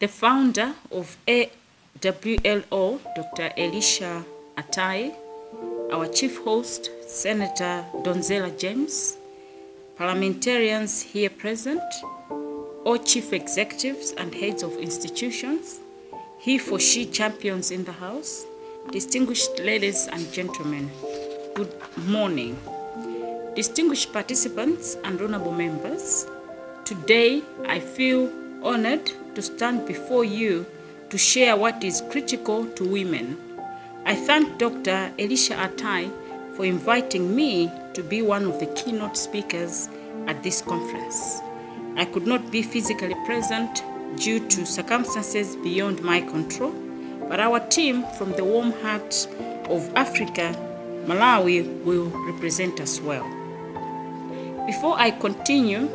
the founder of AWLO, Dr. Elisha Attai, our chief host, Senator Donzella James, parliamentarians here present, all chief executives and heads of institutions, he for she champions in the house, distinguished ladies and gentlemen, good morning. Distinguished participants and honorable members, today I feel honored to stand before you to share what is critical to women. I thank Dr. Elisha Attai for inviting me to be one of the keynote speakers at this conference. I could not be physically present due to circumstances beyond my control, but our team from the warm heart of Africa, Malawi, will represent us well. Before I continue,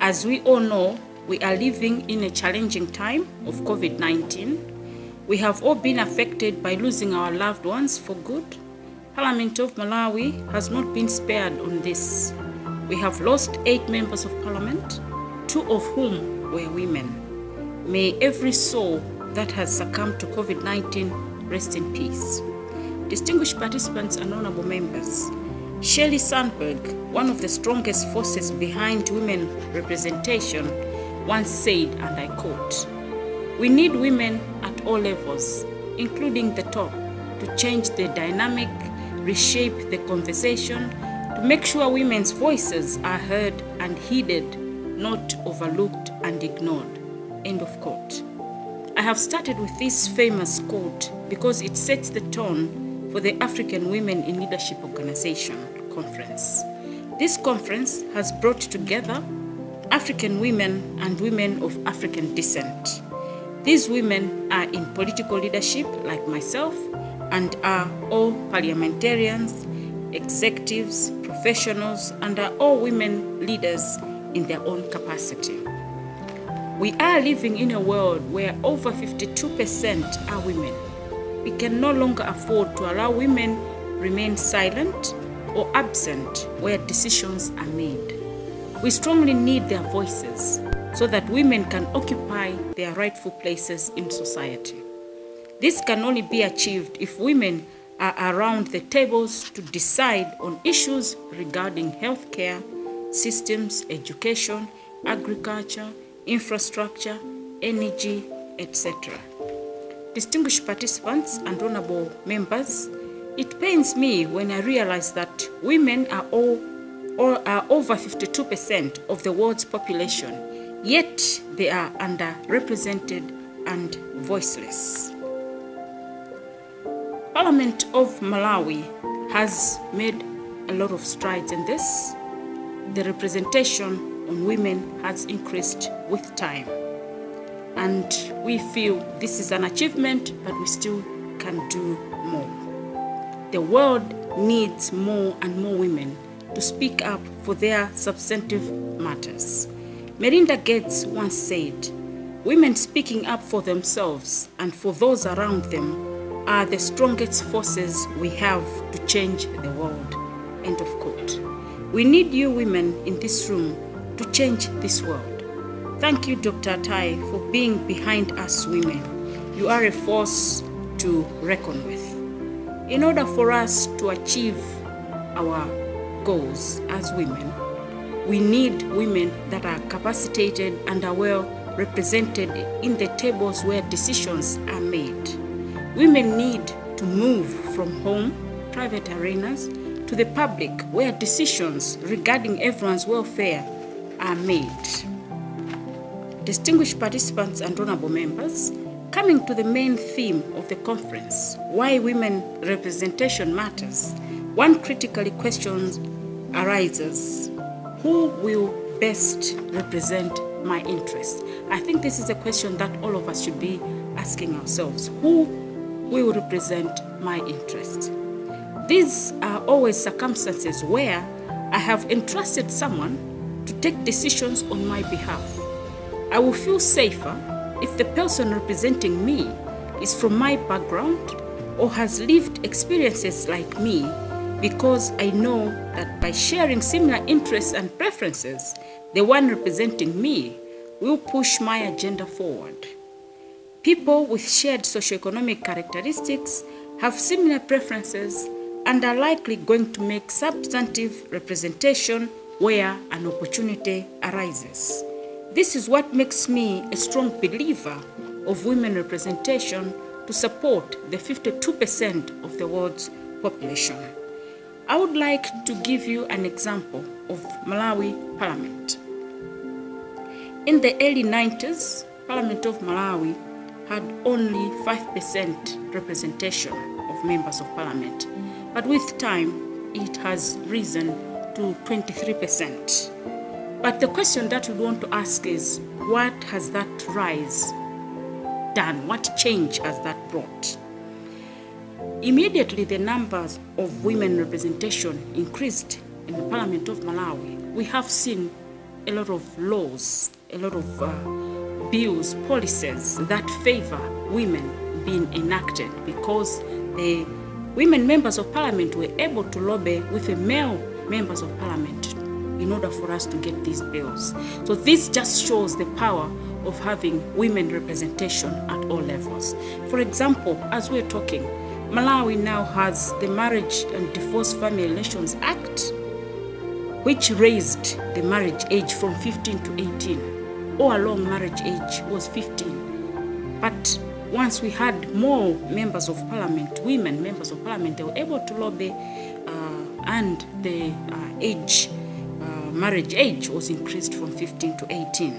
as we all know, we are living in a challenging time of COVID 19. We have all been affected by losing our loved ones for good. Parliament of Malawi has not been spared on this. We have lost eight members of parliament, two of whom were women. May every soul that has succumbed to COVID 19 rest in peace. Distinguished participants and honorable members, Sheryl Sandberg, one of the strongest forces behind women representation, once said, and I quote, We need women at all levels, including the top, to change the dynamic, reshape the conversation, to make sure women's voices are heard and heeded, not overlooked and ignored. End of quote. I have started with this famous quote because it sets the tone for the African Women in Leadership Organization conference. This conference has brought together African women and women of African descent. These women are in political leadership, like myself, and are all parliamentarians, executives, professionals, and are all women leaders in their own capacity. We are living in a world where over 52% are women. We can no longer afford to allow women remain silent or absent where decisions are made. We strongly need their voices so that women can occupy their rightful places in society. This can only be achieved if women are around the tables to decide on issues regarding healthcare, systems, education, agriculture, infrastructure, energy, etc. Distinguished participants and honorable members, it pains me when I realize that women are all or are over 52% of the world's population, yet they are underrepresented and voiceless. Parliament of Malawi has made a lot of strides in this. The representation on women has increased with time. And we feel this is an achievement, but we still can do more. The world needs more and more women to speak up for their substantive matters. Melinda Gates once said, Women speaking up for themselves and for those around them are the strongest forces we have to change the world. End of quote. We need you women in this room to change this world. Thank you, Dr. Tai, for being behind us women. You are a force to reckon with. In order for us to achieve our goals as women, we need women that are capacitated and are well represented in the tables where decisions are made. Women need to move from home, private arenas, to the public where decisions regarding everyone's welfare are made. Distinguished participants and honorable members, coming to the main theme of the conference, why women representation matters, one critically question arises who will best represent my interests? I think this is a question that all of us should be asking ourselves. Who will represent my interests? These are always circumstances where I have entrusted someone to take decisions on my behalf. I will feel safer if the person representing me is from my background or has lived experiences like me because I know that by sharing similar interests and preferences, the one representing me will push my agenda forward. People with shared socioeconomic characteristics have similar preferences and are likely going to make substantive representation where an opportunity arises. This is what makes me a strong believer of women representation to support the 52% of the world's population. I would like to give you an example of Malawi Parliament. In the early 90s, Parliament of Malawi had only 5% representation of members of parliament. But with time, it has risen to 23%. But the question that we want to ask is what has that rise done? What change has that brought? Immediately, the numbers of women representation increased in the Parliament of Malawi. We have seen a lot of laws, a lot of uh, bills, policies that favor women being enacted because the women members of parliament were able to lobby with the male members of parliament in order for us to get these bills. So this just shows the power of having women representation at all levels. For example, as we're talking, Malawi now has the Marriage and Divorce Family Relations Act, which raised the marriage age from 15 to 18. All along, marriage age was 15. But once we had more members of parliament, women members of parliament, they were able to lobby, uh, and the uh, age, uh, marriage age, was increased from 15 to 18.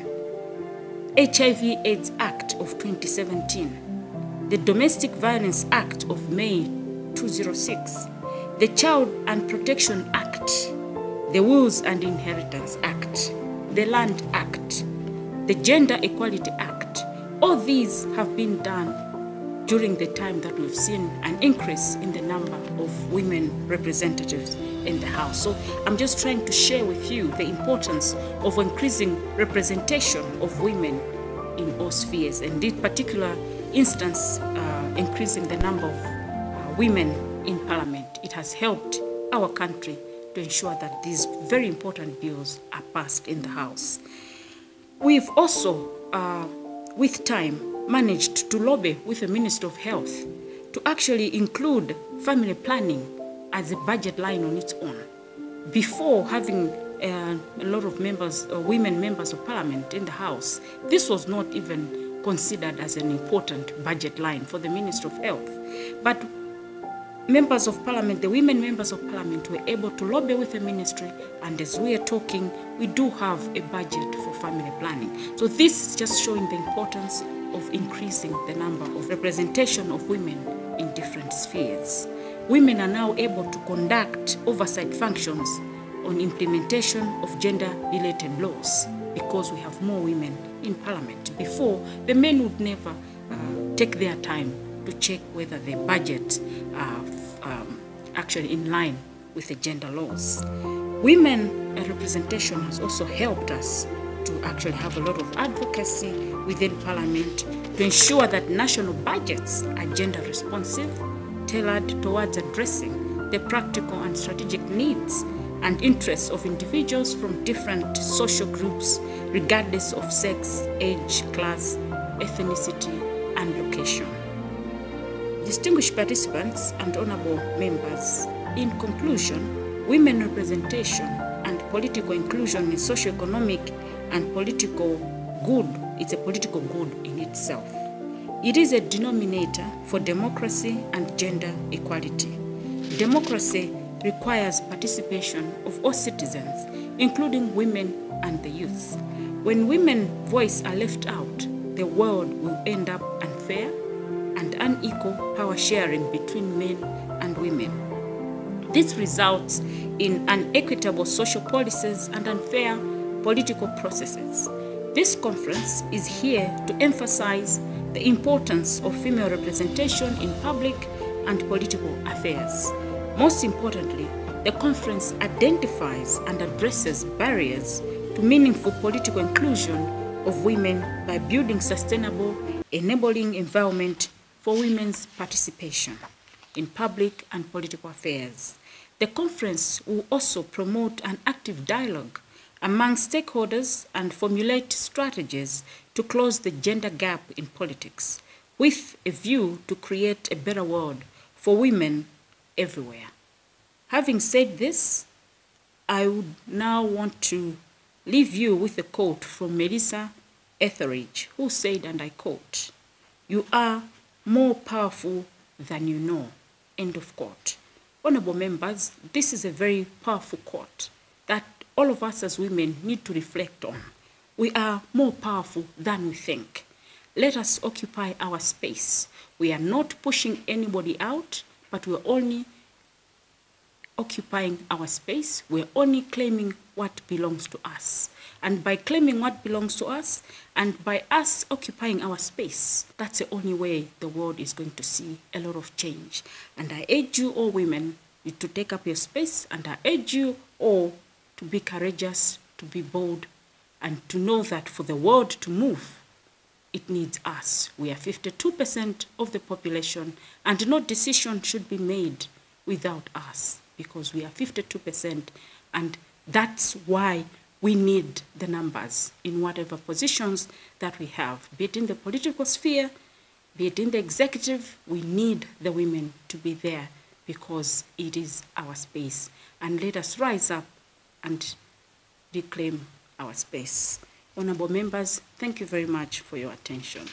HIV/AIDS Act of 2017, the Domestic Violence Act of May 2006, the Child and Protection Act, the Wills and Inheritance Act, the Land Act, the Gender Equality Act. All these have been done during the time that we've seen an increase in the number of women representatives in the House. So I'm just trying to share with you the importance of increasing representation of women in all spheres, and in particular instance, uh, increasing the number of uh, women in Parliament. It has helped our country to ensure that these very important bills are passed in the House. We've also, uh, with time, managed to lobby with the Minister of Health to actually include family planning as a budget line on its own. Before having uh, a lot of members, uh, women members of parliament in the House, this was not even considered as an important budget line for the Ministry of Health. But members of parliament, the women members of parliament were able to lobby with the ministry, and as we are talking, we do have a budget for family planning. So this is just showing the importance of increasing the number of representation of women in different spheres. Women are now able to conduct oversight functions on implementation of gender-related laws because we have more women in parliament. Before, the men would never uh, take their time to check whether the budget are um, actually in line with the gender laws. Women representation has also helped us to actually have a lot of advocacy within parliament to ensure that national budgets are gender responsive, tailored towards addressing the practical and strategic needs and interests of individuals from different social groups, regardless of sex, age, class, ethnicity, and location. Distinguished participants and honorable members, in conclusion, women representation and political inclusion in socio-economic and political good is a political good in itself. It is a denominator for democracy and gender equality. Democracy requires participation of all citizens, including women and the youth. When women's voice are left out, the world will end up unfair and unequal power sharing between men and women. This results in unequitable social policies and unfair political processes. This conference is here to emphasize the importance of female representation in public and political affairs. Most importantly, the conference identifies and addresses barriers to meaningful political inclusion of women by building sustainable, enabling environment for women's participation in public and political affairs. The conference will also promote an active dialogue among stakeholders and formulate strategies to close the gender gap in politics. with a view to create a better world for women everywhere. Having said this, I would now want to leave you with a quote from Melissa Etheridge, who said, and I quote, You are more powerful than you know. End of quote. Honorable members, this is a very powerful quote that all of us as women need to reflect on. We are more powerful than we think. Let us occupy our space. We are not pushing anybody out, but we're only occupying our space. We're only claiming what belongs to us. And by claiming what belongs to us, and by us occupying our space, that's the only way the world is going to see a lot of change. And I urge you, all women, to take up your space, and I urge you all to be courageous, to be bold, and to know that for the world to move, it needs us. We are 52% of the population, and no decision should be made without us because we are 52%, and that's why we need the numbers in whatever positions that we have, be it in the political sphere, be it in the executive, we need the women to be there because it is our space. And let us rise up and reclaim our space. Honorable members, thank you very much for your attention.